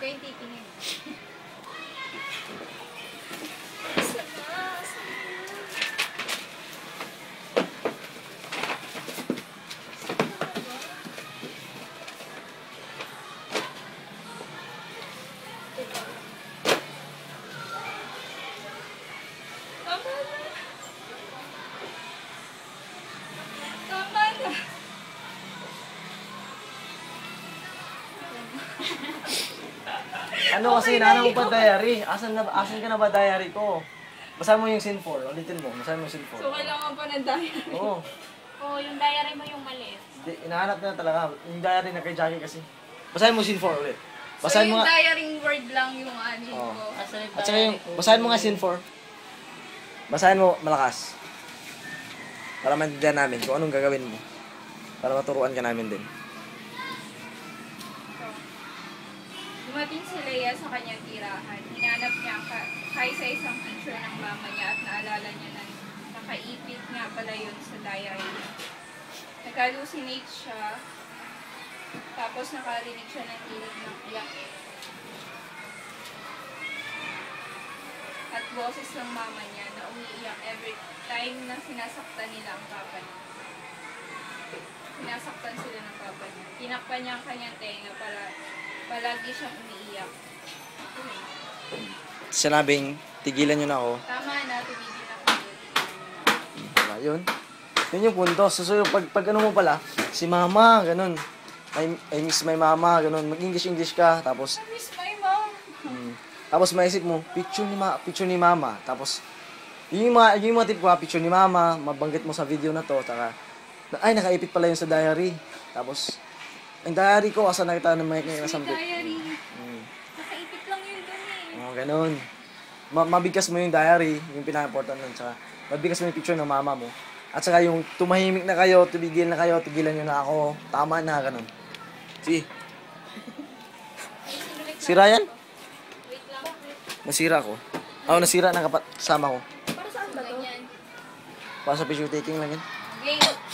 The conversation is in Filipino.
ko yung titingin. Tama na. Ano kasi, nanang mo pa diary? Asan, na, asan ka na ba diary ko? Basahin mo yung scene 4. Ulitin mo. Basahin mo yung scene 4. So, kailangan pa ng diary. Oo. Oo, yung diary mo yung maliit. Di, inahanap na talaga. Yung diary na kay Jackie kasi. Basahin mo scene 4 ulit. So, Basahin mo yung nga. diary word lang yung ano Oo. ko. At saka yung, basahin mo nga scene 4. Basahin mo malakas. Para maintindihan namin kung anong gagawin mo. Para maturuan ka namin din. Dumating si Leia sa kanyang tirahan. Hinanap niya ang ka- kay sa isang picture ng mama niya at naalala niya na nakaipit nga pala yun sa diary. Nag-hallucinate siya. Tapos nakarinig siya ng tinig ng iyak. At boses ng mama niya na umiiyak every time na sinasaktan nila ang papa niya. Sinasaktan sila ng papa niya. Tinakpan niya ang kanyang tenga para palagi siyang umiiyak. Sinabing, tigilan nyo na ako. Tama na, tumigil na kayo. Diba? Yun. Yun yung punto. So, so pag, pag ano mo pala, si mama, ganun. I, I miss my mama, ganun. Mag-English-English ka, tapos, I miss my mom. mm, tapos maisip mo, picture ni, ma, picture ni mama. Tapos, yun yung mga, yun yung mga tip ko, picture ni mama, mabanggit mo sa video na to, taka, na, ay, nakaipit pala yun sa diary. Tapos, ang diary ko, asa nakita ng mga Sweet kinasambit. diary. Mm. Nakaipit lang yun dun eh. Oo, ganun. Ma mabigkas mo yung diary, yung pinaka-important nun. Tsaka, mabigkas mo yung picture ng mama mo. At saka yung tumahimik na kayo, tumigil na kayo, tigilan nyo na ako. Tama na, ganun. Si. Si Ryan? Nasira ko. Oo, nasira ng kasama ko. Para saan ba to? Para sa picture taking lang yan. Game.